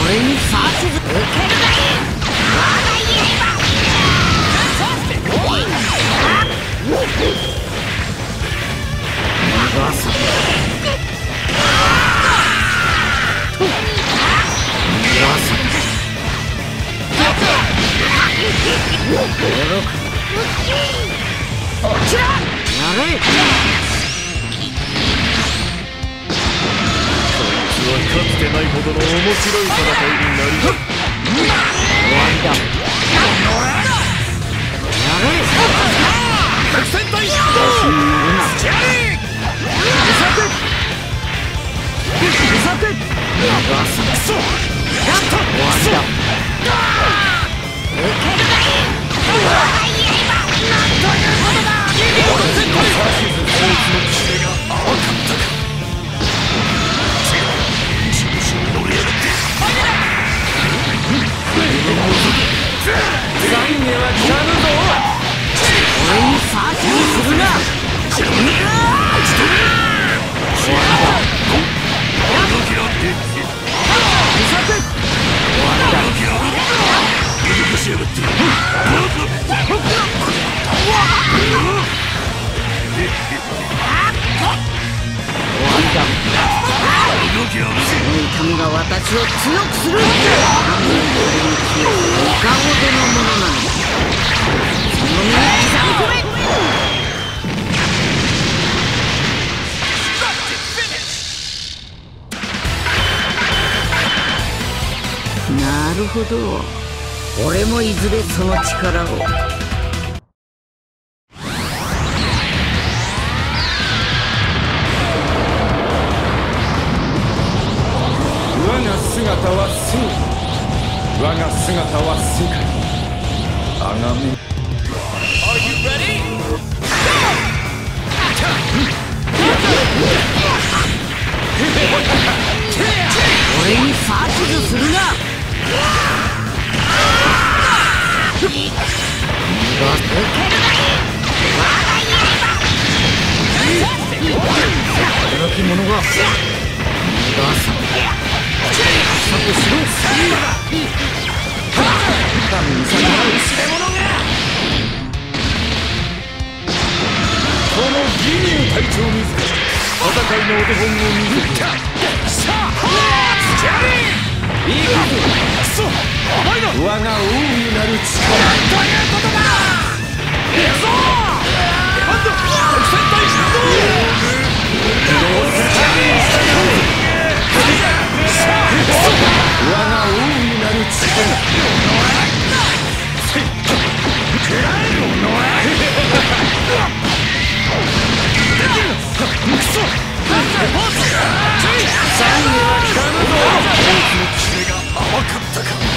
俺に指図受けるだけ。つてないほどの面白い戦いになり終わりだやれ作戦隊出動スチャリークソやった。終わりだ受けるがいいなんということだ俺絶対指図コースの痛みが私を強くする何の気をいかほどのものなのかその身に刻み込めなるほど。俺もいずれその力を。我が姿は世界。あがめ。Are you ready? 俺に指図するな。受けるが。いいき者が。さあスキャリーいいかクソ甘いな我が王になる力ということだが甘かったか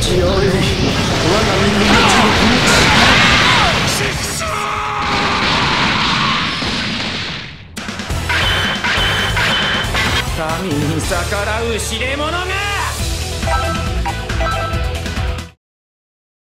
神に逆らう知れ者が。